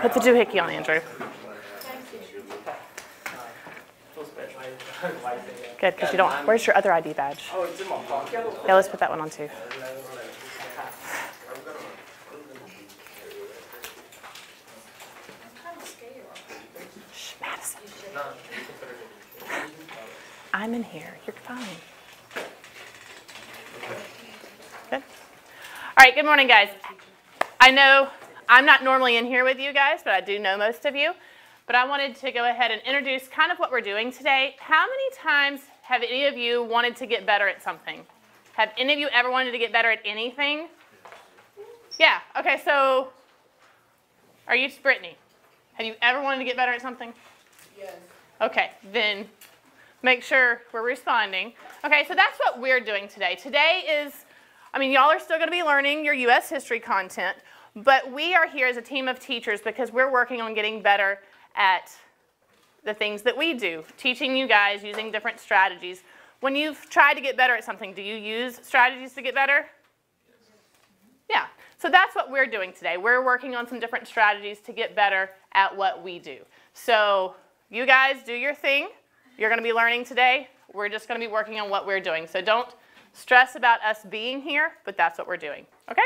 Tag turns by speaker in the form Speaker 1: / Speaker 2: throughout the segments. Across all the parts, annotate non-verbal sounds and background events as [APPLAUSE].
Speaker 1: Put the doohickey on, Andrew. Good, because you don't. Where's your other ID badge?
Speaker 2: Oh, it's in my pocket.
Speaker 1: Yeah, let's put that one on too. Shh, Madison. I'm in here. You're fine. Good. All right, good morning, guys. I know I'm not normally in here with you guys, but I do know most of you. But I wanted to go ahead and introduce kind of what we're doing today. How many times have any of you wanted to get better at something? Have any of you ever wanted to get better at anything? Yeah, okay, so are you Brittany? Have you ever wanted to get better at something?
Speaker 3: Yes.
Speaker 1: Okay, then make sure we're responding. Okay, so that's what we're doing today. Today is, I mean, y'all are still going to be learning your U.S. history content, but we are here as a team of teachers because we're working on getting better at the things that we do, teaching you guys using different strategies. When you've tried to get better at something, do you use strategies to get better? Yeah, so that's what we're doing today. We're working on some different strategies to get better at what we do. So you guys do your thing. You're going to be learning today. We're just going to be working on what we're doing. So don't stress about us being here, but that's what we're doing. Okay?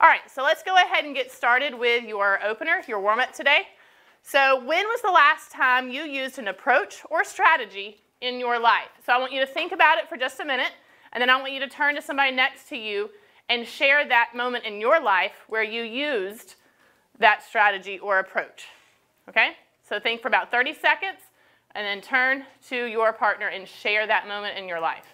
Speaker 1: All right, so let's go ahead and get started with your opener, your warm-up today. So when was the last time you used an approach or strategy in your life? So I want you to think about it for just a minute, and then I want you to turn to somebody next to you and share that moment in your life where you used that strategy or approach. Okay? So think for about 30 seconds, and then turn to your partner and share that moment in your life.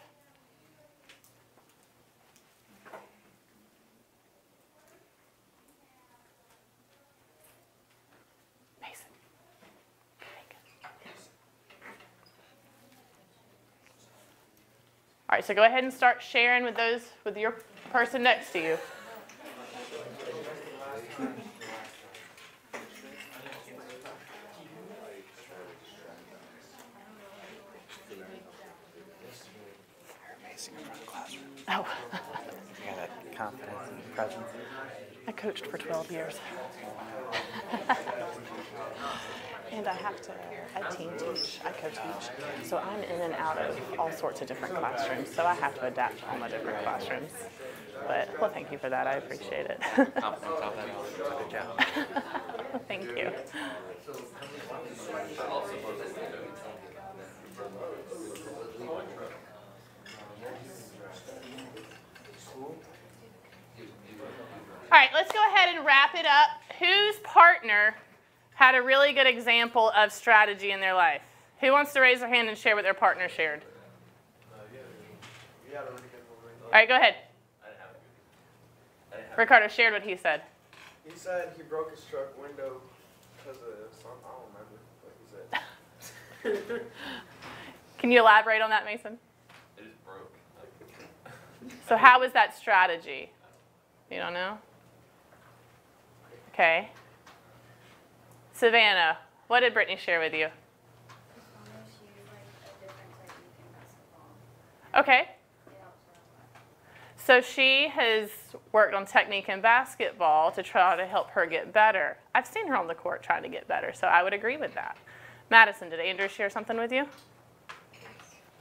Speaker 1: All right, so go ahead and start sharing with those with your person next to you.
Speaker 2: Amazing in front of the classroom.
Speaker 1: Oh, [LAUGHS]
Speaker 2: You got that confidence and presence.
Speaker 1: I coached for 12 years. [LAUGHS] and I have to, I team teach, I co-teach. So I'm in and out of all sorts of different classrooms. So I have to adapt to all my different classrooms. But, well, thank you for that. I appreciate it.
Speaker 2: Good [LAUGHS] job.
Speaker 1: thank you. All right, let's go ahead and wrap it up. Whose partner had a really good example of strategy in their life? Who wants to raise their hand and share what their partner shared? All right, go ahead. Ricardo shared what he said.
Speaker 4: He said he broke his truck window because of something. I don't remember what he said. [LAUGHS]
Speaker 1: Can you elaborate on that, Mason?
Speaker 5: It is broke.
Speaker 1: So how was that strategy? You don't know? Okay. Savannah, what did Brittany share with you? Okay. So she has worked on technique in basketball to try to help her get better. I've seen her on the court trying to get better, so I would agree with that. Madison, did Andrew share something with you?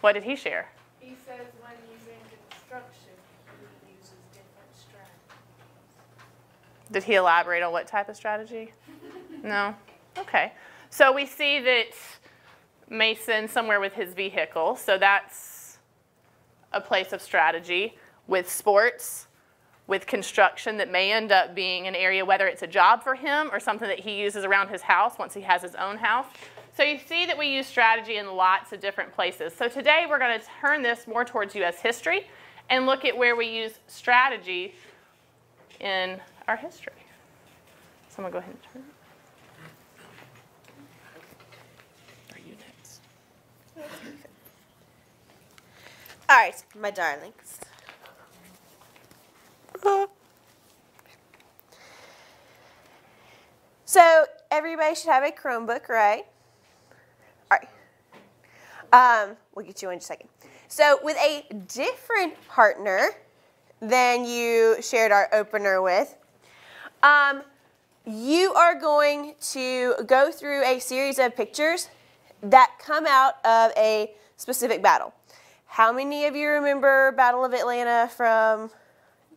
Speaker 1: What did he share?
Speaker 3: He says when using construction, he uses different strategies.
Speaker 1: Did he elaborate on what type of strategy? [LAUGHS] No? Okay. So we see that Mason somewhere with his vehicle, so that's a place of strategy. With sports, with construction, that may end up being an area, whether it's a job for him or something that he uses around his house once he has his own house. So you see that we use strategy in lots of different places. So today we're going to turn this more towards U.S. history and look at where we use strategy in our history. So I'm going to go ahead and turn. Are you next?
Speaker 6: All right, my darlings. So everybody should have a Chromebook, right? All right. Um, we'll get you in just a second. So with a different partner than you shared our opener with. Um, you are going to go through a series of pictures that come out of a specific battle. How many of you remember Battle of Atlanta from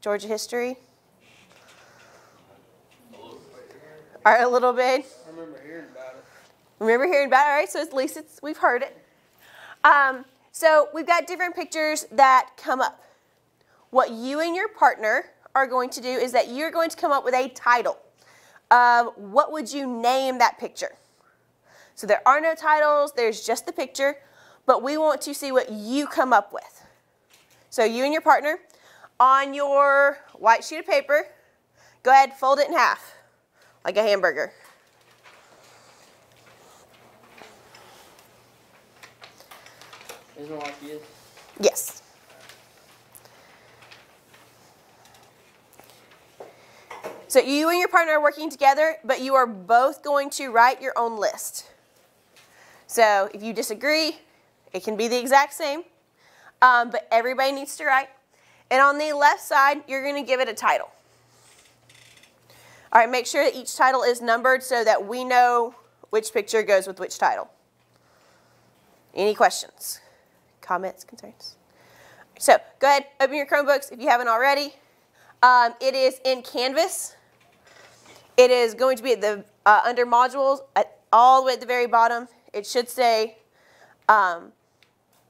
Speaker 6: Georgia history? All right, a little bit.
Speaker 4: I remember hearing about it.
Speaker 6: Remember hearing about it, all right? So at least it's we've heard it. Um, so we've got different pictures that come up. What you and your partner are going to do is that you're going to come up with a title of what would you name that picture. So there are no titles, there's just the picture, but we want to see what you come up with. So you and your partner, on your white sheet of paper, go ahead, fold it in half, like a hamburger.
Speaker 4: Isn't it like this?
Speaker 6: Yes. So you and your partner are working together, but you are both going to write your own list. So if you disagree, it can be the exact same, um, but everybody needs to write. And on the left side, you're going to give it a title. All right, make sure that each title is numbered so that we know which picture goes with which title. Any questions? comments, concerns? So go ahead, open your Chromebooks if you haven't already. Um, it is in Canvas. It is going to be at the uh, under modules at all the way at the very bottom. It should say um,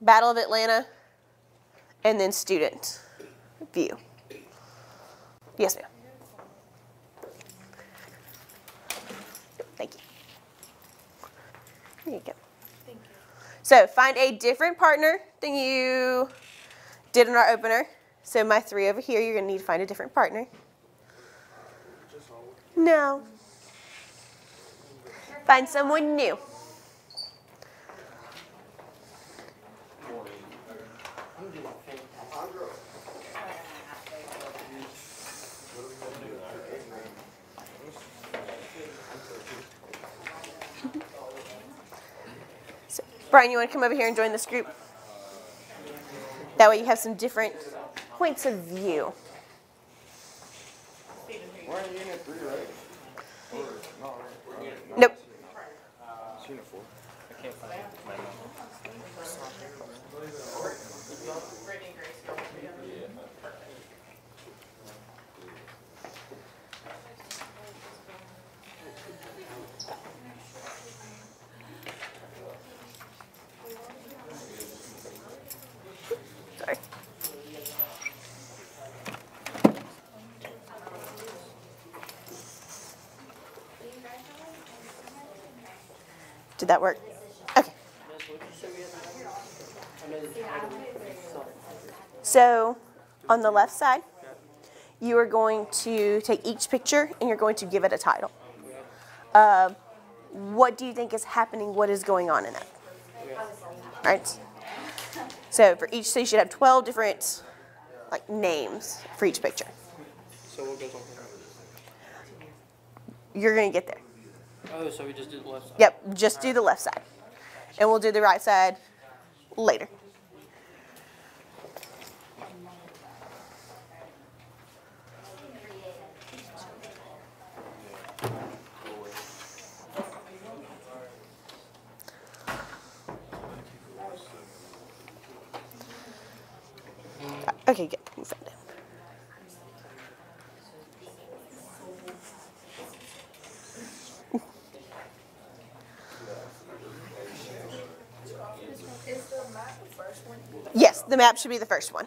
Speaker 6: Battle of Atlanta and then student view. Yes, ma'am. Thank you. There you go. So find a different partner than you did in our opener. So my three over here, you're gonna need to find a different partner. No. Find someone new. Brian, you want to come over here and join this group? That way you have some different points of view.
Speaker 4: We're in unit three, right? Or not, right?
Speaker 6: Nope.
Speaker 4: It's unit four.
Speaker 2: I can't find my notes.
Speaker 6: Sorry. Did that work? Okay. So, on the left side, you are going to take each picture and you're going to give it a title. Uh, what do you think is happening? What is going on in it? Right? So for each, so you should have 12 different like names for each picture.
Speaker 4: So what goes on?
Speaker 6: You're gonna get there.
Speaker 4: Oh, so we just did the left side?
Speaker 6: Yep, just do the left side. And we'll do the right side later. Okay, good. You found it. Yes, the map should be the first one.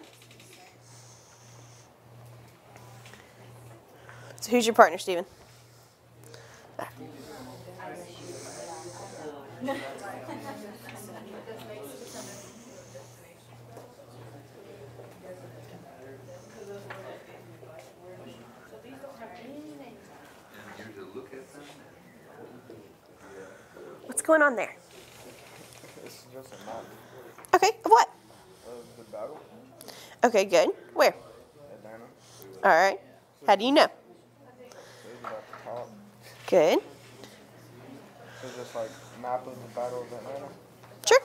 Speaker 6: So who's your partner, Stephen? What's going on there?
Speaker 4: This is just a map
Speaker 6: Okay, of what?
Speaker 4: Battle.
Speaker 6: Okay, good. Where?
Speaker 4: Atlanta.
Speaker 6: All right. How do you know? Good.
Speaker 4: It's just like map of the battle of Atlanta.
Speaker 6: Sure.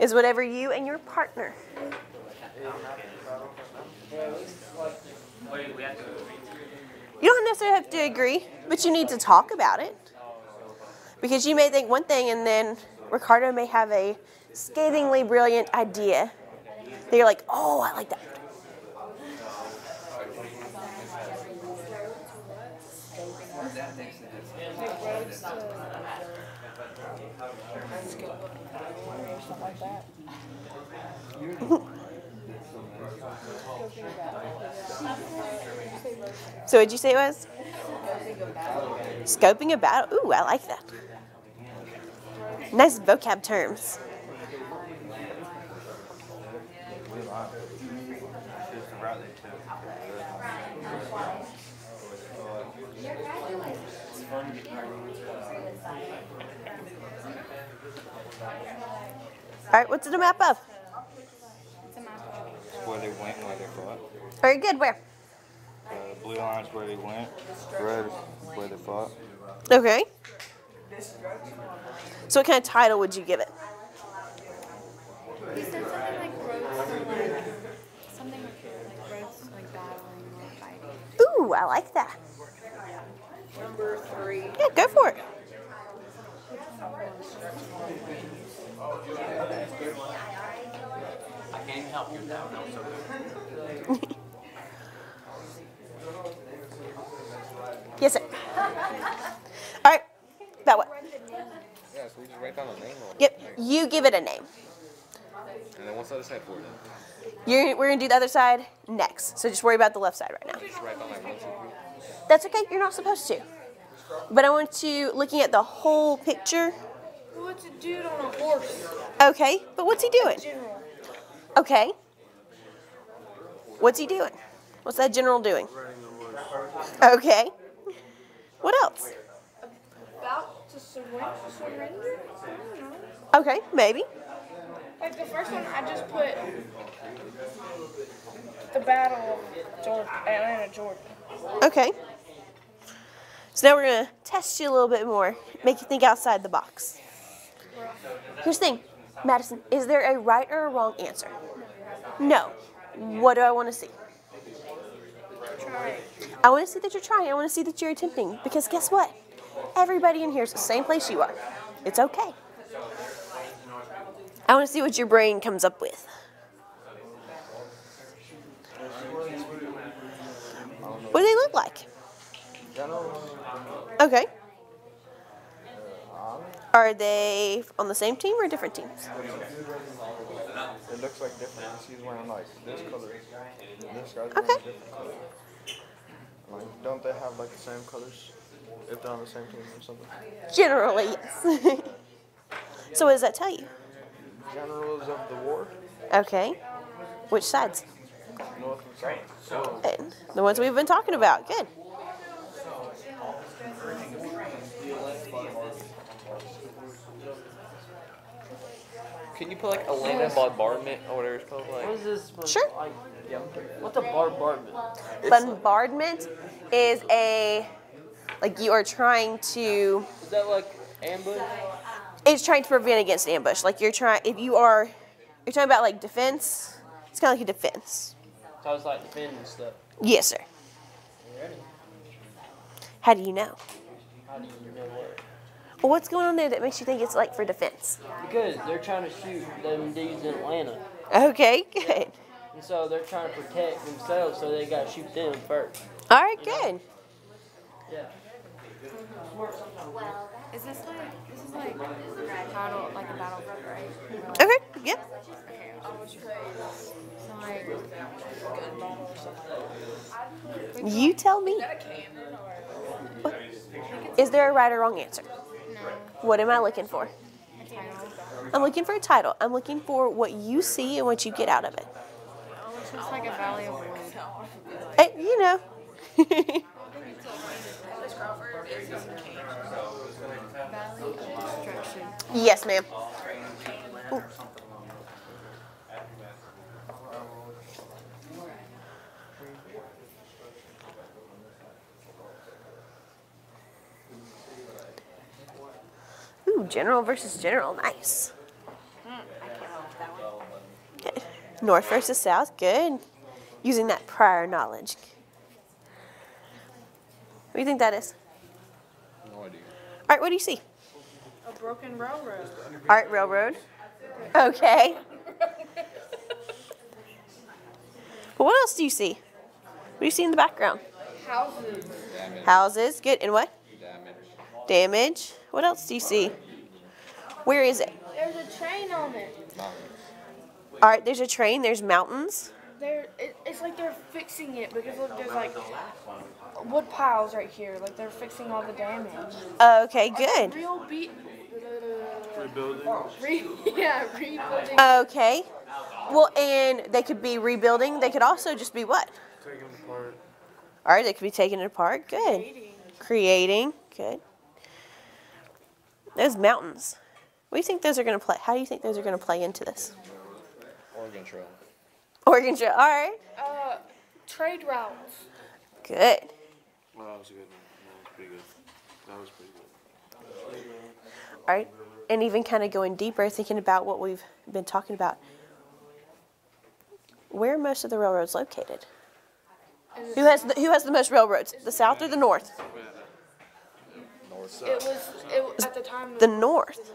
Speaker 6: Is whatever you and your partner. You don't necessarily have to agree, but you need to talk about it. Because you may think one thing and then Ricardo may have a scathingly brilliant idea that you're like, oh, I like that. [LAUGHS] So what'd you say it was? Scoping a battle. Ooh, I like that. Nice vocab terms. All right, what's it a map of?
Speaker 5: where they went and where they fought.
Speaker 6: Very good. Where?
Speaker 5: The blue line's where they went, red is where they fought.
Speaker 6: Okay. So what kind of title would you give it?
Speaker 7: He said something like roads to like something like roads to like battling or fighting.
Speaker 6: Ooh, I like that.
Speaker 3: Number three.
Speaker 6: Yeah, go for it.
Speaker 2: I can't help you with that was so good. [LAUGHS]
Speaker 6: Yes, sir. All right. That what?
Speaker 8: Yeah, so we just write down a name on it.
Speaker 6: Yep. You give it a name.
Speaker 8: And then what's the other side for then?
Speaker 6: You're, we're gonna do the other side next. So just worry about the left side right now.
Speaker 8: Just write down like one, two, three.
Speaker 6: That's okay. You're not supposed to. But I want you looking at the whole picture.
Speaker 3: What's a dude on a horse?
Speaker 6: Okay. But what's he doing? Okay. What's he doing? What's that general doing? Okay. What else?
Speaker 3: About to surrender? surrender? I don't know.
Speaker 6: Okay, maybe.
Speaker 3: Like the first one, I just put the Battle of Atlanta, Georgia.
Speaker 6: Okay. So now we're gonna test you a little bit more, make you think outside the box. Here's the thing, Madison, is there a right or a wrong answer? No. What do I want to see? I want to see that you're trying. I want to see that you're attempting. Because guess what? Everybody in here is the same place you are. It's okay. I want to see what your brain comes up with. What do they look like? Okay. Are they on the same team or different teams?
Speaker 4: It looks like different. He's wearing like this color. This guy's wearing
Speaker 6: Okay.
Speaker 4: a different color. Like, don't they have like the same colors if they're on the same team or something?
Speaker 6: Generally, yes. [LAUGHS] so, what does that tell you?
Speaker 4: Generals of the war,
Speaker 6: Okay. Which sides?
Speaker 4: north and south.
Speaker 6: Good. The ones we've been talking about. Good.
Speaker 8: Can you put like a land bombardment or whatever it's called? Like,
Speaker 2: What is this? one?
Speaker 6: Sure.
Speaker 2: Like, yeah. What's a bombardment?
Speaker 6: Bombardment is a like you are trying to
Speaker 2: Is that like ambush?
Speaker 6: it's trying to prevent against ambush. Like you're trying if you are you're talking about like defense. It's kind of like a defense.
Speaker 2: So I was like defending stuff.
Speaker 6: Yes, sir.
Speaker 2: Ready?
Speaker 6: How do you know?
Speaker 2: How do you know what?
Speaker 6: Well, what's going on there that makes you think it's like for defense?
Speaker 2: Because they're trying to shoot them dudes in Atlanta.
Speaker 6: Okay, [LAUGHS] good.
Speaker 2: And so they're trying to protect themselves, so they gotta shoot them first.
Speaker 6: All right, good.
Speaker 2: Yeah.
Speaker 7: Is this like this is like battle like a battlefield, right?
Speaker 6: Okay, yep.
Speaker 7: So like
Speaker 6: You tell me. What? Is there a right or wrong answer?
Speaker 7: no
Speaker 6: What am I looking for? I'm looking for a title. I'm looking for what you see and what you get out of it.
Speaker 7: Oh, it's like a valley of wood.
Speaker 6: You know. [LAUGHS] Yes, ma'am. Ooh. General versus general. Nice. North versus south. Good. Using that prior knowledge. What do you think that is?
Speaker 8: No idea.
Speaker 6: All right, what do you see?
Speaker 3: A broken railroad.
Speaker 6: All right, railroad. Okay. But [LAUGHS] what else do you see? What do you see in the background?
Speaker 3: Houses.
Speaker 6: Houses. Good. And what?
Speaker 8: Damage.
Speaker 6: Damage. What else do you see? Where is it?
Speaker 3: There's a train on it.
Speaker 6: All right, there's a train. There's mountains.
Speaker 3: They're, it, it's like they're fixing it because look, there's like wood piles right here. Like they're fixing all the damage.
Speaker 6: Okay, good.
Speaker 3: Real beat. Rebuilding. Re, [LAUGHS] yeah, rebuilding.
Speaker 6: Okay. Well, and they could be rebuilding. They could also just be what?
Speaker 4: Taking apart.
Speaker 6: All right, they could be taking it apart. Good. Creating. Good. Those mountains. What do you think those are going to play? How do you think those are going to play into this?
Speaker 8: Oregon Trail. [LAUGHS]
Speaker 6: Oregon Trail. All right.
Speaker 3: Uh, trade routes.
Speaker 6: Good.
Speaker 5: Well, that was a good one. That was pretty good. That was pretty good.
Speaker 6: All right. And even kind of going deeper, thinking about what we've been talking about. Where are most of the railroads located? Who has the, who has the most railroads? The south or the north?
Speaker 8: North
Speaker 3: It was it at the time.
Speaker 6: The north.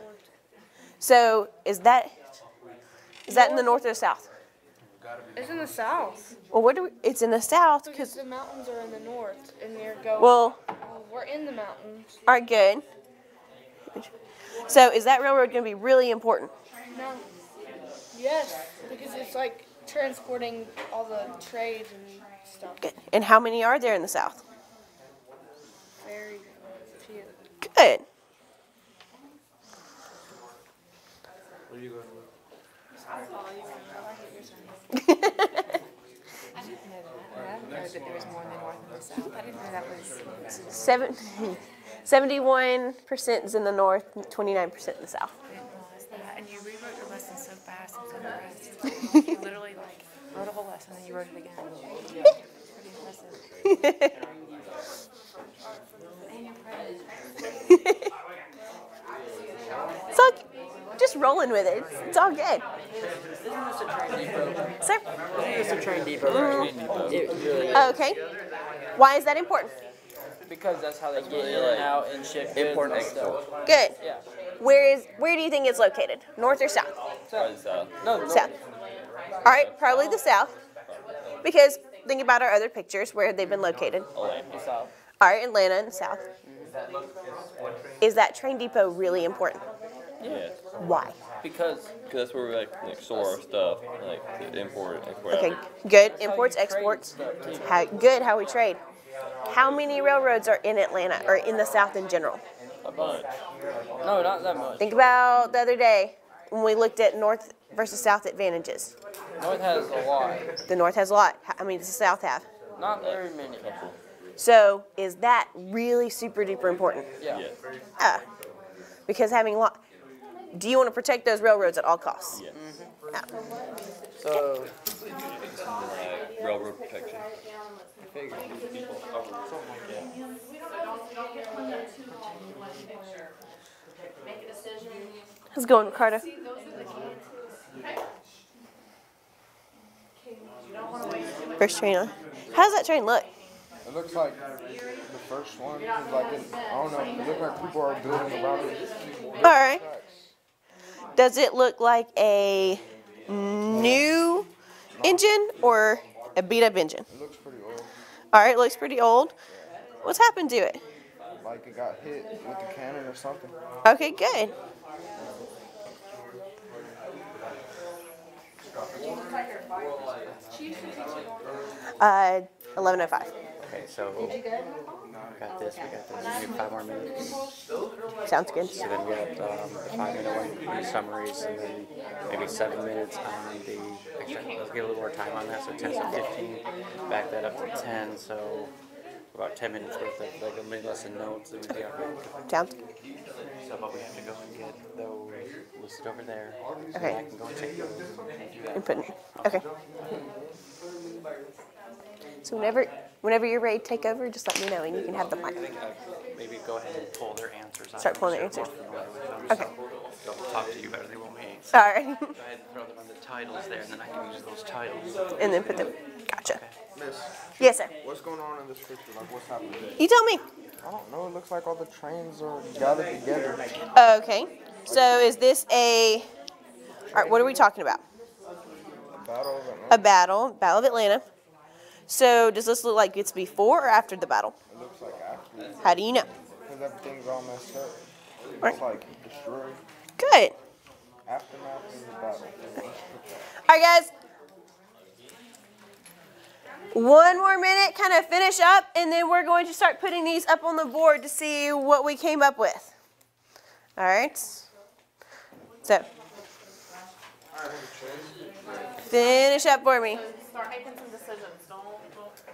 Speaker 6: So is that is that in the north or the south?
Speaker 3: It's in the south
Speaker 6: Well, what do we, it's in the south
Speaker 3: because
Speaker 6: because
Speaker 3: the mountains are in the north, and they're going.
Speaker 6: well,
Speaker 3: we're in the mountains.
Speaker 6: all right, good. So is that railroad going to be really important?
Speaker 3: No. Yes, because it's like transporting all the trades and stuff.
Speaker 6: Good. And how many are there in the south?
Speaker 3: Very few.
Speaker 6: Good.
Speaker 4: Where you going?
Speaker 7: I didn't know that. That there was more in the north and the south. I didn't know that was.
Speaker 6: Seven, 71% is in the north, 29% in the south.
Speaker 7: I didn't realize that. And you rewrote your lesson so fast and so fast. [LAUGHS] You literally like wrote a whole lesson and you wrote it again. [LAUGHS] Pretty impressive. And you're pregnant.
Speaker 6: All just rolling with it. It's, it's all good. Sir?
Speaker 2: It's a train depot. It really is.
Speaker 6: Okay. Why is that important?
Speaker 2: Because that's how they get in and out and ship goods
Speaker 8: Import
Speaker 2: and
Speaker 8: export.
Speaker 2: stuff.
Speaker 6: Good.
Speaker 2: Yeah.
Speaker 6: Where is where do you think it's located? North or south?
Speaker 2: South.
Speaker 8: uh,
Speaker 2: No, no.
Speaker 6: South. All right, probably the south. Because think about our other pictures where they've been located.
Speaker 2: Atlanta, South.
Speaker 6: All right, Atlanta and south. Is that train depot really important?
Speaker 8: Yeah.
Speaker 6: Why?
Speaker 2: Because
Speaker 8: Because that's where we like, like store our stuff, like to import, export.
Speaker 6: Okay, good. Imports, exports. How, good how we trade. How many railroads are in Atlanta or in the south in general?
Speaker 8: a bunch.
Speaker 2: no, not that much.
Speaker 6: Think about the other day when we looked at north versus south advantages.
Speaker 2: North has a lot.
Speaker 6: The north has a lot. I mean, does the south have?
Speaker 2: Not very many.
Speaker 6: So is that really super duper important?
Speaker 2: Yeah.
Speaker 8: Yeah.
Speaker 6: Ah, because having a lot. Do you want to protect those railroads at all costs?
Speaker 8: Yeah.
Speaker 6: Ah,
Speaker 2: So
Speaker 8: Like railroad protection.
Speaker 6: How's it going, Ricardo? First train on. How does that train look?
Speaker 4: It looks like the first one. Like it, I don't know. It looks like people are building around it.
Speaker 6: All right. Does it look like a new engine or a beat up engine?
Speaker 4: It looks pretty old.
Speaker 6: All right, looks pretty old. What's happened to it?
Speaker 4: Like it got hit with a cannon or something.
Speaker 6: Okay, good. Uh, 1105.
Speaker 9: Okay, so we got this, we got this, we have five more minutes.
Speaker 6: Sounds good.
Speaker 9: So then we got um, the five minute one, the summaries, and then maybe seven minutes on the extra. Let's get a little more time on that, so 10 to 15. Back that up to 10, so about 10 minutes worth of like a mid lesson notes. And we got,
Speaker 6: Sounds good.
Speaker 9: so, but we have to go and get those listed over there. So
Speaker 6: Okay.
Speaker 9: I can go and take those.
Speaker 6: And put it, okay. So whenever, whenever you're ready to take over, just let me know and you can have the mic.
Speaker 9: I think uh, maybe go ahead and pull their answers. out
Speaker 6: Start pulling their answers.
Speaker 9: we're familiar with them,
Speaker 6: Okay.
Speaker 9: so They'll talk to you better, they won't me.
Speaker 6: All right.
Speaker 9: Go ahead and throw them on the titles there, and then I can use those titles.
Speaker 6: and then put them. Gotcha.
Speaker 4: Miss,
Speaker 6: Yes, sir.
Speaker 4: what's going on in this picture? Like, what's happening?
Speaker 6: You tell me.
Speaker 4: I don't know. It looks like all the trains are gathered together.
Speaker 6: Okay. So is this a? All right. What are we talking about?
Speaker 4: Battle of
Speaker 6: A battle, Battle of Atlanta. So does this look like it's before or after the battle?
Speaker 4: It looks like after.
Speaker 6: How do you know?
Speaker 4: Because everything's all messed up.
Speaker 6: Right.
Speaker 4: It's like destroyed.
Speaker 6: Good.
Speaker 4: Aftermath of the battle.
Speaker 6: All right, guys. One more minute, kind of finish up, and then we're going to start putting these up on the board to see what we came up with. All right. So, finish up for me.
Speaker 1: Start making some decisions.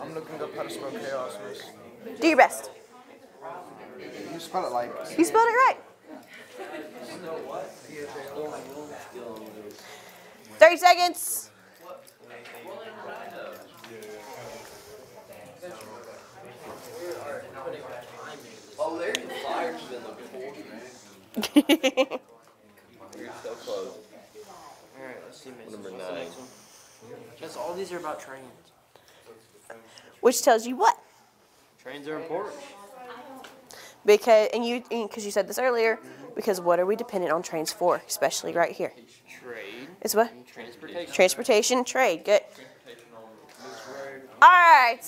Speaker 4: I'm looking up how to spell chaos, miss.
Speaker 6: Do your best.
Speaker 4: You spell it like.
Speaker 6: You spelled it right. 30 seconds.
Speaker 8: Oh, there's the fires in the before. You're so close.
Speaker 2: Alright, let's see, Miss.
Speaker 8: Number
Speaker 2: What's the
Speaker 8: nine.
Speaker 2: next one? Miss, all these are about trains.
Speaker 6: Which tells you what?
Speaker 2: Trains are important.
Speaker 6: Because and you because you said this earlier. Because what are we dependent on trains for, especially right here?
Speaker 2: Trade
Speaker 6: It's what?
Speaker 2: transportation.
Speaker 6: Transportation, trade. Good. All right.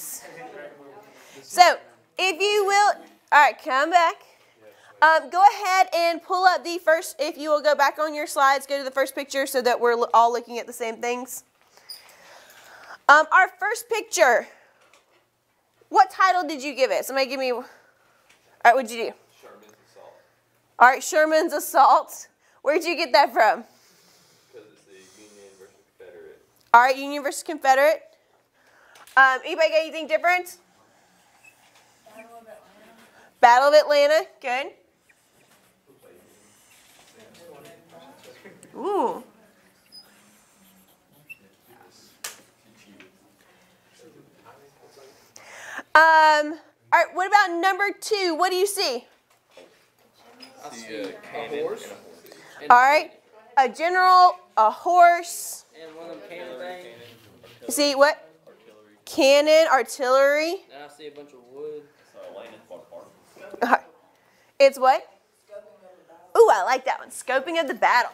Speaker 6: So, if you will, all right, come back. Um, go ahead and pull up the first. If you will go back on your slides, go to the first picture so that we're all looking at the same things. Um, our first picture. What title did you give it? Somebody give me. All right, what'd you do?
Speaker 8: Sherman's assault.
Speaker 6: All right, Sherman's assault. Where'd you get that from?
Speaker 8: Because it's the Union versus Confederate.
Speaker 6: All right, Union versus Confederate. Um, anybody got anything different? Battle of Atlanta. Good. Ooh. Um. All right. What about number two? What do you see?
Speaker 8: The uh, cannon horse.
Speaker 6: All right. A general, a horse.
Speaker 2: And one of them cannon things.
Speaker 6: See what? Cannon, artillery.
Speaker 2: And I see a bunch of wood.
Speaker 6: It's what? Ooh, I like that one. Scoping of the battle.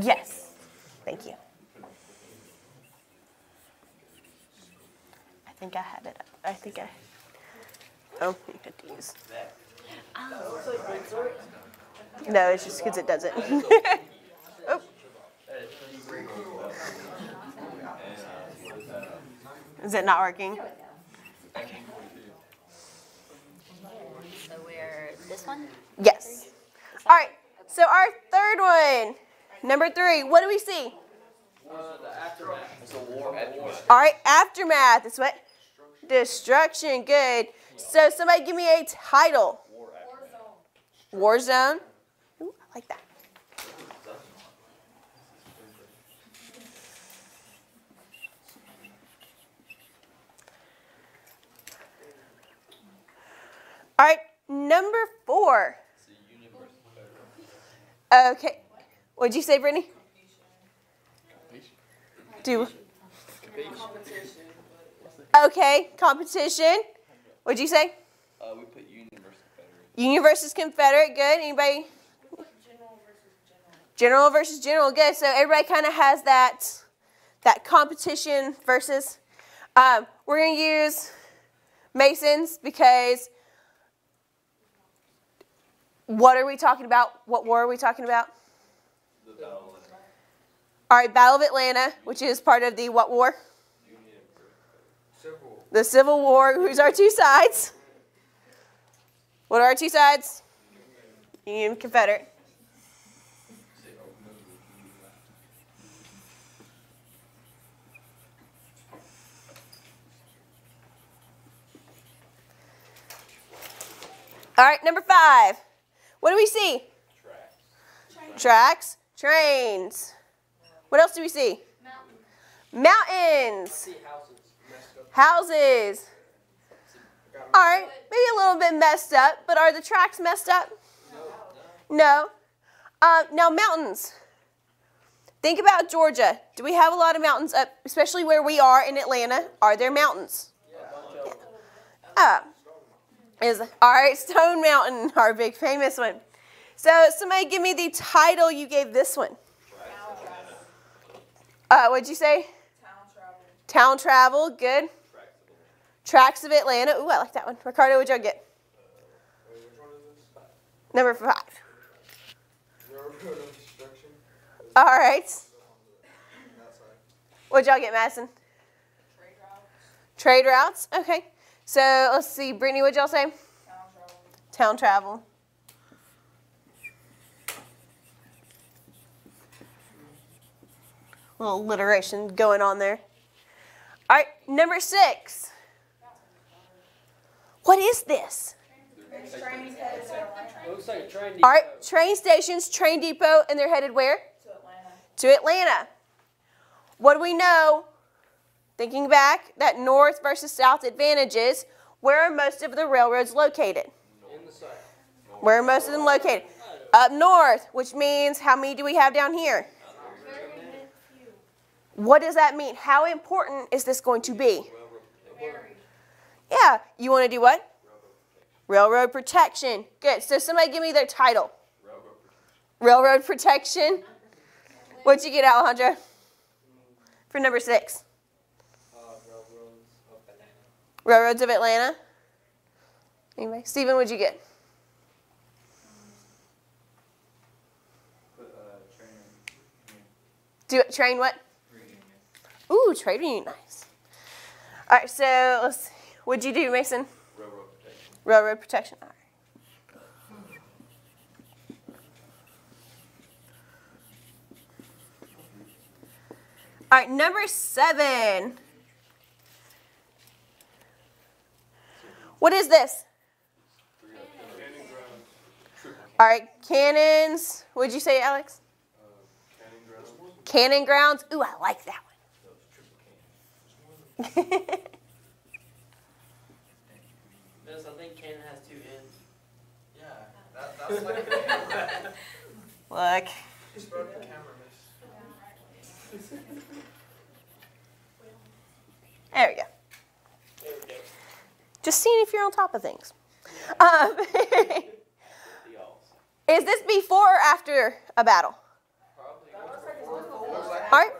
Speaker 6: Yes. Thank you. Think I have it. I think I. Oh, you had to use. No, it's just because it doesn't. [LAUGHS] oh. Is it not working? Okay.
Speaker 7: So we're this one?
Speaker 6: Yes. All right. So our third one, number three. What do we see?
Speaker 8: Uh, it's a war aftermath.
Speaker 6: All right. Aftermath. It's what? Destruction. Good. So somebody give me a title. War zone. Ooh, I like that. All right, number four. Okay. What'd you say, Brittany? Do. Okay, competition. What'd you say?
Speaker 8: Uh, we put Union versus Confederate.
Speaker 6: Union versus Confederate. Good. Anybody? General versus general. General versus general, good. So everybody kind of has that that competition versus. Um, we're gonna use Masons because. What are we talking about? What war are we talking about?
Speaker 8: The battle of Atlanta.
Speaker 6: All right, Battle of Atlanta, which is part of the what war? The Civil War. Who's our two sides? What are our two sides? Union, Confederate. All right, number five. What do we see? Tracks. Tracks. Trains. What else do we see? Mountains.
Speaker 2: See houses messed up.
Speaker 6: Houses. All right, maybe a little bit messed up, but are the tracks messed up? No. Uh, now, mountains. Think about Georgia. Do we have a lot of mountains up, especially where we are in Atlanta? Are there mountains? Yeah. Is all right, Stone Mountain, [LAUGHS] our big famous one. So, somebody give me the title you gave this one. Uh, what'd you say? Town travel. Town travel, good. Tracks of Atlanta. Ooh, I like that one. Ricardo, what'd y'all get? Number five. All right. What'd y'all get, Madison? Trade routes. Trade routes. Okay. So let's see. Brittany, what'd y'all say? Town travel. Little alliteration going on there. All right, number six. What is this?
Speaker 2: It looks like a train
Speaker 6: All right, train stations, train depot, and they're headed where? To Atlanta. To Atlanta. What do we know? Thinking back, that north versus south advantages, where are most of the railroads located?
Speaker 2: In the south.
Speaker 6: Where are most of them located? Up north, which means how many do we have down here? What does that mean? How important is this going to be? Yeah, you want to do what? Railroad protection. Good. So somebody give me their title. Railroad protection. What'd you get, Alejandro? For number six. Railroads of Atlanta. Railroads of Atlanta. Anyway, Stephen, what'd you get? Do it. Train what? Ooh, trade union. Nice. All right. So let's. What'd you do, Mason?
Speaker 8: Railroad protection.
Speaker 6: Railroad protection. All right. All right, number seven. What is this? All right, cannons. What'd you say, Alex? Uh, Cannon grounds. Ooh, I like that one. [LAUGHS]
Speaker 2: Yes, I think Cannon has two ends.
Speaker 8: Yeah, that, that's like. [LAUGHS]
Speaker 6: Look.
Speaker 4: Just broke the camera, miss.
Speaker 6: There we go. Just seeing if you're on top of things. Um, [LAUGHS] is this before or after a battle? All right.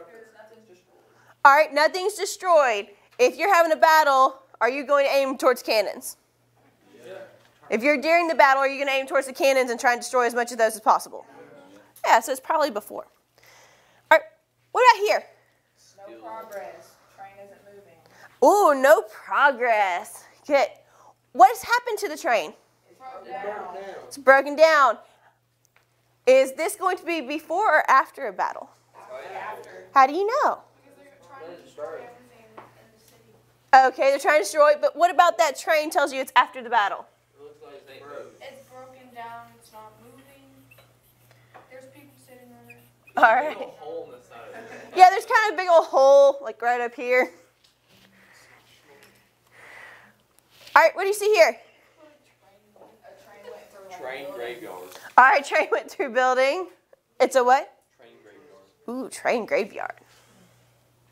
Speaker 6: All right, nothing's destroyed. If you're having a battle, are you going to aim towards cannons? If you're during the battle, are you going to aim towards the cannons and try and destroy as much of those as possible? Yeah, so it's probably before. All right, what about here?
Speaker 10: No progress. Train isn't moving.
Speaker 6: Ooh, no progress. Good. What has happened to the train? It's broken down. It's broken down. Is this going to be before or after a battle? After. How do you know? Because they're trying to destroy everything in the city. Okay, they're trying to destroy it, but what about that train tells you it's after the battle?
Speaker 2: It looks like they
Speaker 3: It's broken down. It's not moving. There's people sitting on it.
Speaker 6: All right.
Speaker 8: the side of it.
Speaker 6: Yeah, there's kind of a big old hole, like right up here. All right, what do you see here?
Speaker 8: Train graveyard.
Speaker 6: All right, train went through building. It's a what?
Speaker 8: Train graveyard.
Speaker 6: Ooh, train graveyard.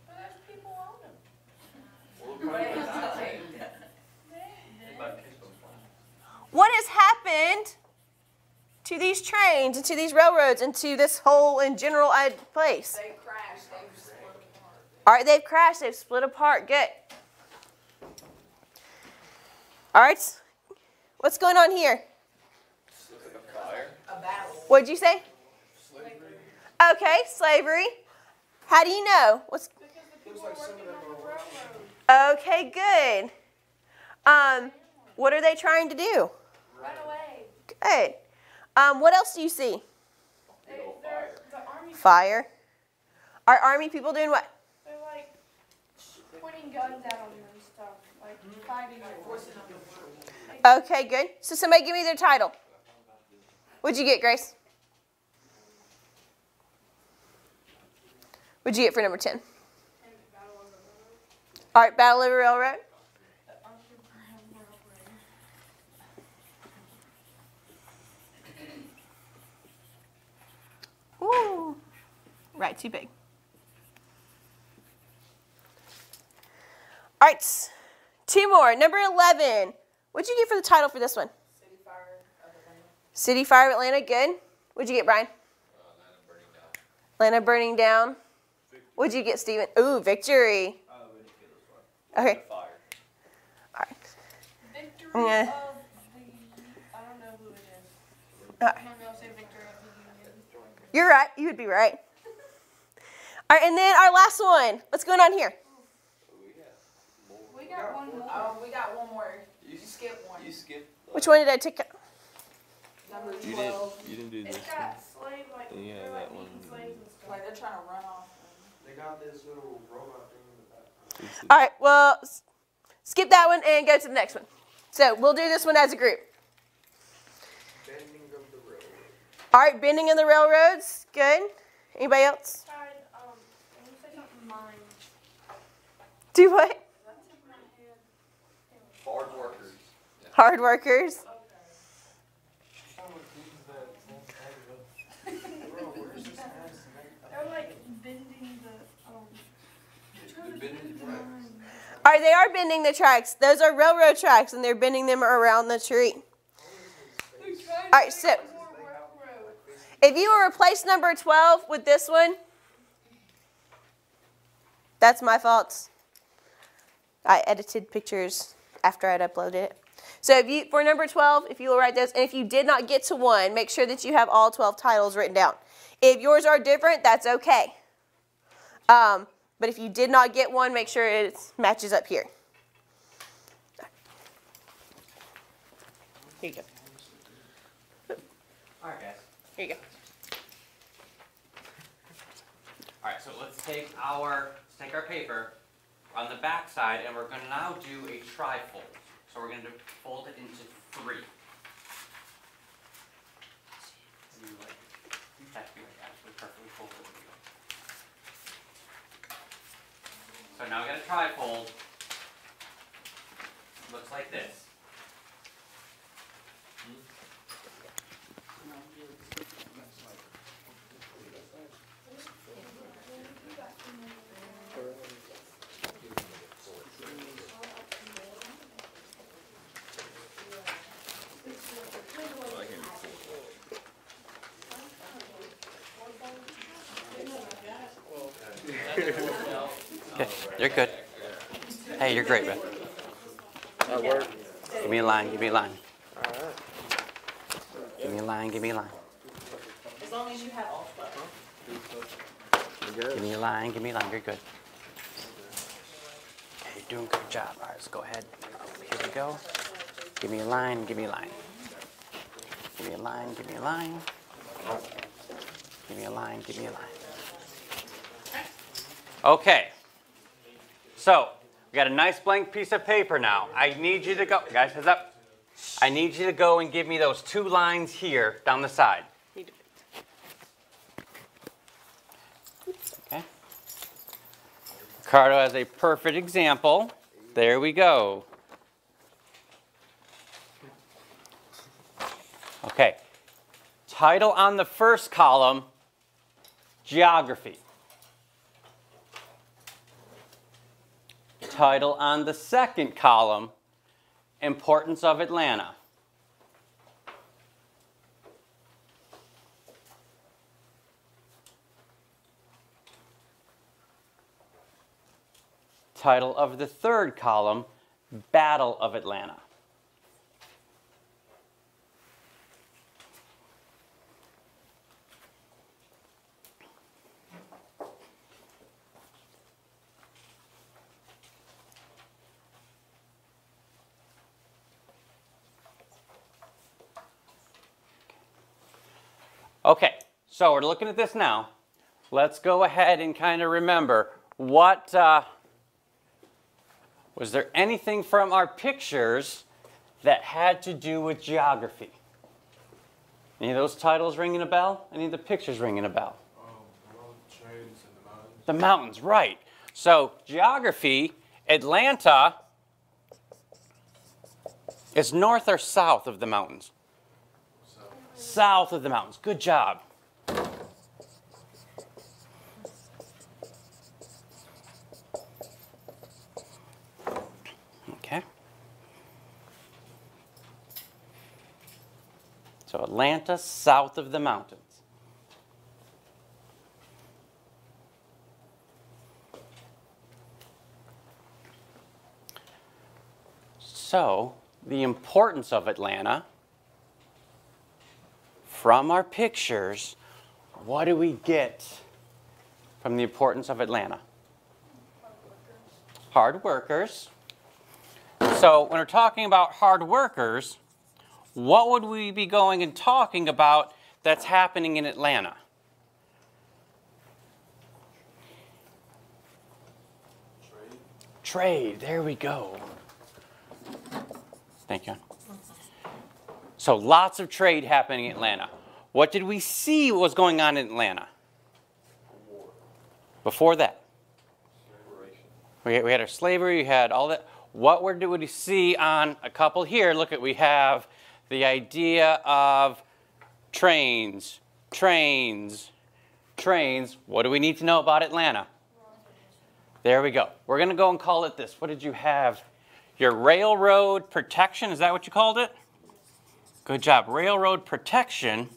Speaker 3: But there's people on them.
Speaker 6: What has happened to these trains and to these railroads and to this whole in general uh, place?
Speaker 10: They crashed. They split apart.
Speaker 6: All right, they've crashed, they've split apart. Good. All right, what's going on here?
Speaker 10: A battle.
Speaker 6: What'd you say? Slavery. Okay, slavery. How do you know? What's like okay? Good. Um, what are they trying to do?
Speaker 3: Run away.
Speaker 6: Good. Um, what else do you see?
Speaker 3: They, they're, the army,
Speaker 6: Fire. Are army people doing what?
Speaker 3: they're like pointing guns at them and stuff. Like fighting them.
Speaker 6: Okay, good. So somebody give me their title. What'd you get, Grace? What'd you get for number 10? All right, Battle of the Railroad. Ooh. Right, too big. All right, two more. Number 11. What'd you get for the title for this one? City Fire of Atlanta, City Fire of Atlanta, good. What'd you get, Brian? Atlanta burning down. Atlanta Burning Down. Victory. What'd you get, Steven? Ooh, victory. Okay. All right.
Speaker 3: Victory
Speaker 6: I'm gonna-
Speaker 3: of the. I don't know who it is.
Speaker 6: Uh,
Speaker 3: I'm gonna say victory of the Union.
Speaker 6: You're right. You would be right. All right, and then our last one. What's going on here?
Speaker 3: We got one more.
Speaker 10: Oh, we got one more. You skipped one.
Speaker 11: You skipped.
Speaker 6: Which one did I take? out?
Speaker 10: Number
Speaker 8: You didn't. You didn't do this.
Speaker 3: It's got slave like
Speaker 8: Yeah,
Speaker 3: they're like
Speaker 8: that one.
Speaker 3: slaves and stuff.
Speaker 10: Like they're trying to run off.
Speaker 4: They got this little robot thing in the back.
Speaker 6: All right, well, skip that one and go to the next one. So we'll do this one as a group.
Speaker 4: Bending of the railroad.
Speaker 6: All right, bending in the railroads. Good. Anybody else?
Speaker 3: Tried, um, let me say something mine.
Speaker 6: Do what?
Speaker 3: That's in my head.
Speaker 11: Hard workers.
Speaker 6: Hard workers.
Speaker 4: Someone thinks that bro, where's this ass?
Speaker 3: They're like bending the, I'm trying to
Speaker 11: Bending
Speaker 3: think
Speaker 11: the
Speaker 3: of
Speaker 11: tracks.
Speaker 3: mine.
Speaker 6: All right, they are bending the tracks. Those are railroad tracks, and they're bending them around the tree. All right, so-
Speaker 3: make more railroad.
Speaker 6: If you were replace number 12 with this one, that's my fault. I edited pictures after I'd uploaded it. So if you for number 12, if you will write those, and if you did not get to one, make sure that you have all 12 titles written down. If yours are different, that's okay. Um, but if you did not get one, make sure it matches up here. Here you go.
Speaker 12: All right, guys.
Speaker 6: Here you go.
Speaker 12: All right, so let's take our let's take our paper on the back side, and we're going to now do a trifold. So we're going to fold it into three. To. So now we got a trifold. Looks like this. Okay, you're good. Hey, you're great, man.
Speaker 8: That worked.
Speaker 12: Give me a line. Give me a line.
Speaker 8: All right.
Speaker 12: Give me a line. Give me a line.
Speaker 10: As long as you have all
Speaker 8: good?
Speaker 12: Give me a line, give me a line, you're good. Okay, you're doing a good job. All right, let's go ahead. Here we go. Give me a line, give me a line. Give me a line, give me a line. Give me a line, give me a line. Okay. So, we got a nice blank piece of paper now. I need you to go, guys, heads up. I need you to go and give me those two lines here down the side. Okay. Ricardo has a perfect example. There we go. Okay. Title on the first column Geography. Title on the second column Importance of Atlanta. Title of the third column Battle of Atlanta. Okay, so we're looking at this now. Let's go ahead and kind of remember what, uh, was there anything from our pictures that had to do with geography? Any of those titles ringing a bell? Any of the pictures ringing a bell? The mountains, right. So, geography, Atlanta is north or south of the mountains? South of the mountains. Good job. Okay. So Atlanta, south of the mountains. So, the importance of Atlanta from our pictures, what do we get from the importance of Atlanta? Hard workers. So, when we're talking about hard workers, what would we be going and talking about that's happening in Atlanta? Trade. There we go. Thank you. So lots of trade happening in Atlanta. What did we see was going on in Atlanta? Before that. We had, we had our slavery, we had all that. What were, did we see on a couple here? Look at, we have the idea of trains, trains, trains. What do we need to know about Atlanta? There we go. We're going to go and call it this. What did you have? Your railroad protection, is that what you called it? Good job. Railroad protection.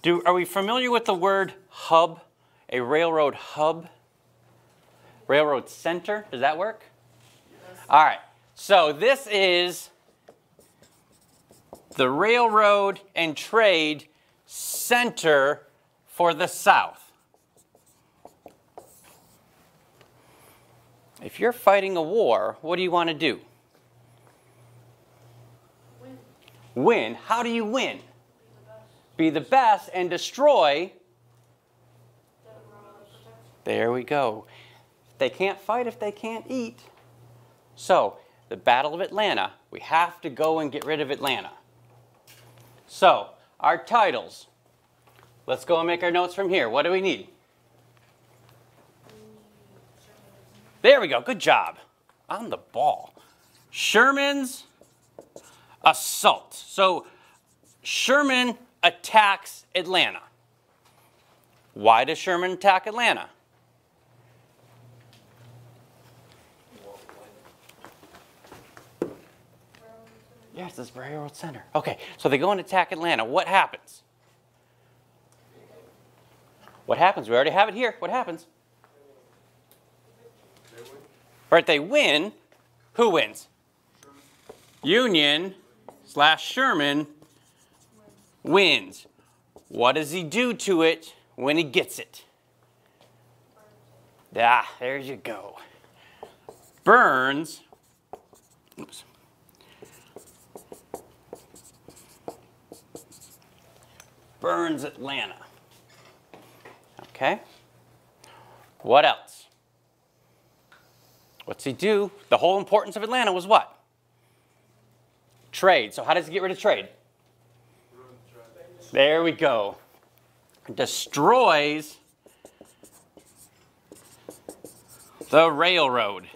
Speaker 12: Do, are we familiar with the word hub? A railroad hub? Railroad center? Does that work? Yes. All right. So this is the railroad and trade center for the South. If you're fighting a war, what do you want to do? Win. Win. How do you win? Be the best and destroy. There we go. They can't fight if they can't eat. So, the Battle of Atlanta, we have to go and get rid of Atlanta. So, our titles. Let's go and make our notes from here. What do we need? There we go. Good job. On the ball. Sherman's assault. So Sherman attacks Atlanta. Why does Sherman attack Atlanta? Yes, this is Railroad Center. Okay, so they go and attack Atlanta. What happens? What happens? We already have it here. What happens? Right, they win. Who wins? Union slash Sherman wins. What does he do to it when he gets it? Ah, there you go. Burns. Oops. Burns Atlanta. Okay. What else? What's he do? The whole importance of Atlanta was what? Trade. So how does he get rid of trade? There we go. Destroys the railroad.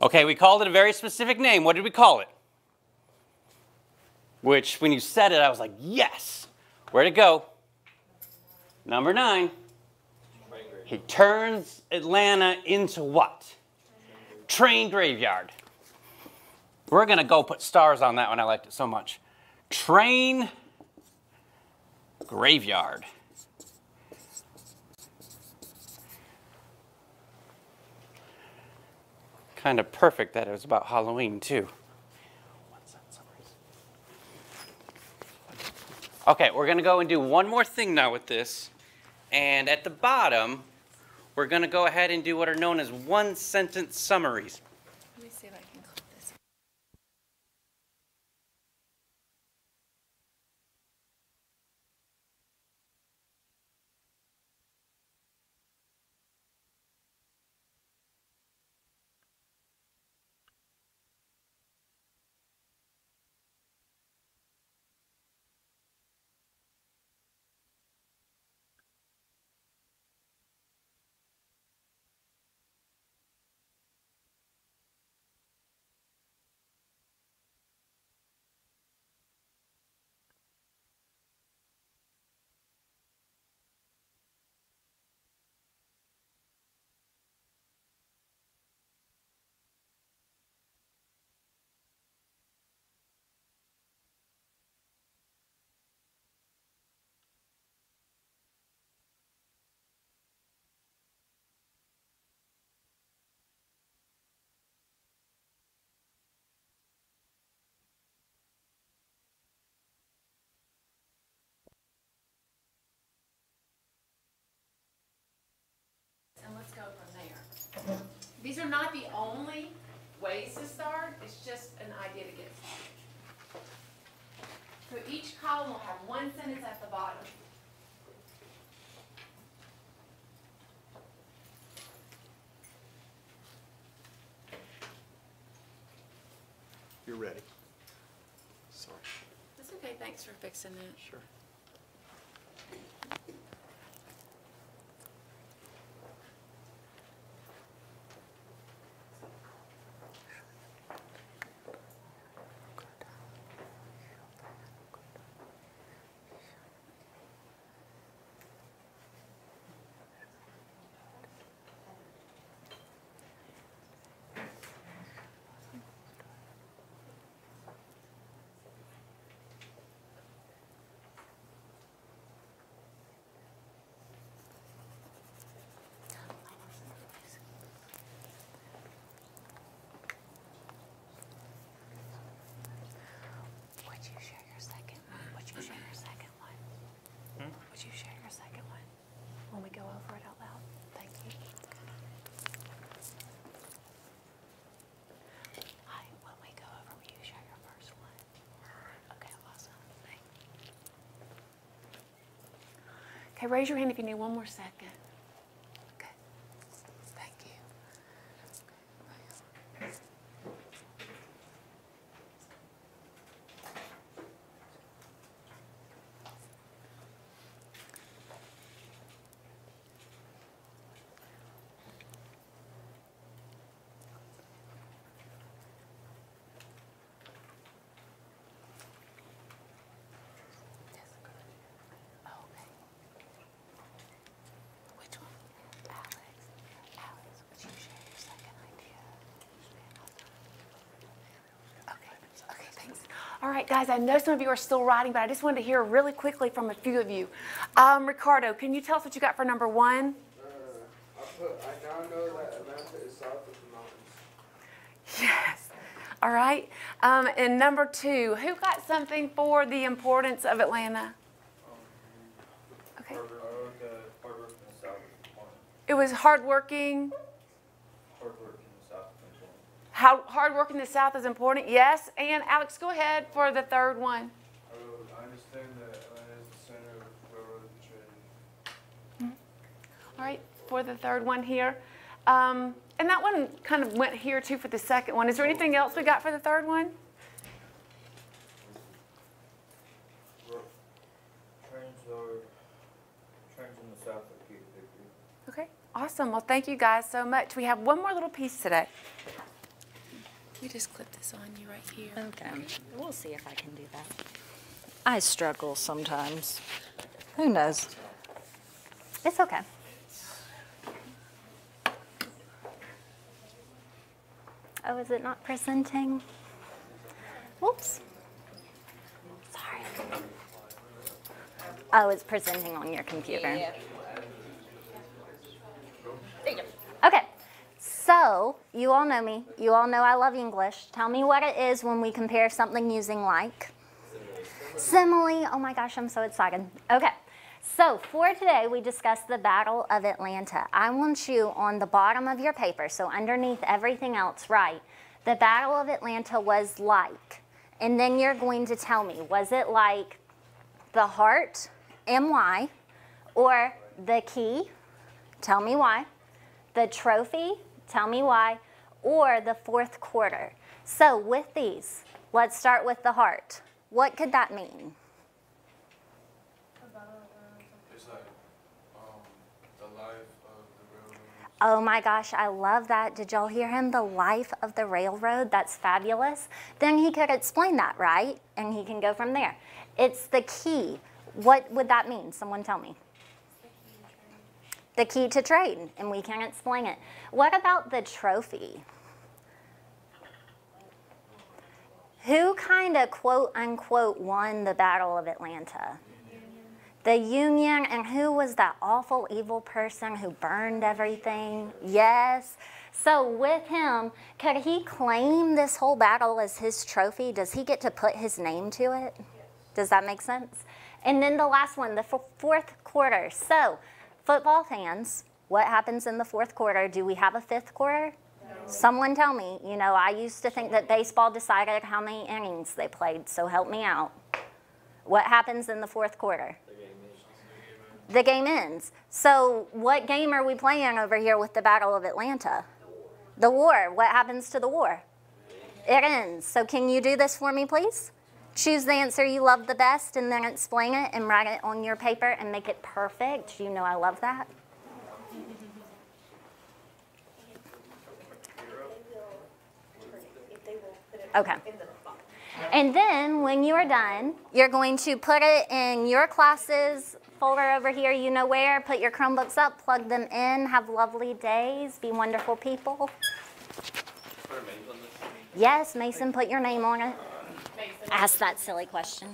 Speaker 12: Okay, we called it a very specific name. What did we call it? Which, when you said it, I was like, yes. Where'd it go? Number nine. He turns Atlanta into what? Train graveyard. We're going to go put stars on that one. I liked it so much. Train graveyard. Kind of perfect that it was about Halloween, too. Okay, we're going to go and do one more thing now with this. And at the bottom, we're going to go ahead and do what are known as one sentence summaries.
Speaker 7: Let me see if I can click this.
Speaker 13: These are not the only ways to start, it's just an idea to get started. So each column will have one sentence at the bottom.
Speaker 4: You're ready. Sorry.
Speaker 13: That's okay, thanks for fixing it.
Speaker 4: Sure.
Speaker 7: Would you share your second one? Would you share your second one? Would you share your second one when we go over it out loud? Thank you. Hi, when we go over, will you share your first one? Okay, awesome. Thank you.
Speaker 13: Okay, raise your hand if you need one more second.
Speaker 7: Okay. Thank you. Okay. Which one? Alex. Alex, would you share your second idea? Okay. Okay, thanks.
Speaker 13: All right, guys, I know some of you are still writing, but I just wanted to hear really quickly from a few of you. Um, Ricardo, can you tell us what you got for number one?
Speaker 14: Uh, I put, I now know that Atlanta is south of the mountains.
Speaker 13: Yes. All right. Um, and number two, who got something for the importance of Atlanta? Okay.
Speaker 5: Hard work, hard work in the south is important.
Speaker 13: It was hardworking.
Speaker 5: Hard work in the south is important.
Speaker 13: How hard work in the South is important. Yes. And Alex, go ahead for the third one.
Speaker 14: Oh, I understand that Atlanta is the center of railroad and trade.
Speaker 13: All right, for the third one here. Um, and that one kind of went here too for the second one. Is there anything else we got for the third one?
Speaker 5: Trains are, trains in the south are key victory.
Speaker 13: Okay, awesome. Well, thank you guys so much. We have one more little piece today.
Speaker 7: You just clip this on you right here.
Speaker 15: Okay, we'll see if I can do that. I struggle sometimes. Who knows? It's okay. Oh, is it not presenting? Whoops. Sorry. Oh, it's presenting on your computer. Okay, so you all know me. You all know I love English. Tell me what it is when we compare something using like. Simile. Oh my gosh, I'm so excited. Okay, so for today we discussed the Battle of Atlanta. I want you on the bottom of your paper, so underneath everything else, write the Battle of Atlanta was like. And then you're going to tell me, was it like the heart, MY, or the key, tell me why, the trophy, tell me why, or the fourth quarter. So with these, let's start with the heart. What could that mean?
Speaker 14: It's like, um, the life of the railroad.
Speaker 15: Oh my gosh, I love that. Did y'all hear him? The life of the railroad. That's fabulous. Then he could explain that, right? And he can go from there. It's the key. What would that mean? Someone tell me. The key to trade, and we can't explain it. What about the trophy? Who kind of quote unquote won the Battle of Atlanta? The Union, and who was that awful, evil person who burned everything? Yes. So, with him, could he claim this whole battle as his trophy? Does he get to put his name to it? Does that make sense? And then the last one, the fourth quarter. So, football fans, what happens in the fourth quarter? Do we have a fifth quarter? Someone tell me, you know, I used to think that baseball decided how many innings they played, so help me out. What happens in the fourth quarter? The game ends. So, what game are we playing over here with the Battle of Atlanta? The war. What happens to the war? It ends. So, can you do this for me, please? Choose the answer you love the best and then explain it and write it on your paper and make it perfect. You know, I love that. Okay. And then when you are done, you're going to put it in your classes folder over here, you know where. Put your Chromebooks up, plug them in, have lovely days, be wonderful people. Yes, Mason, put your name on it. Ask that silly question.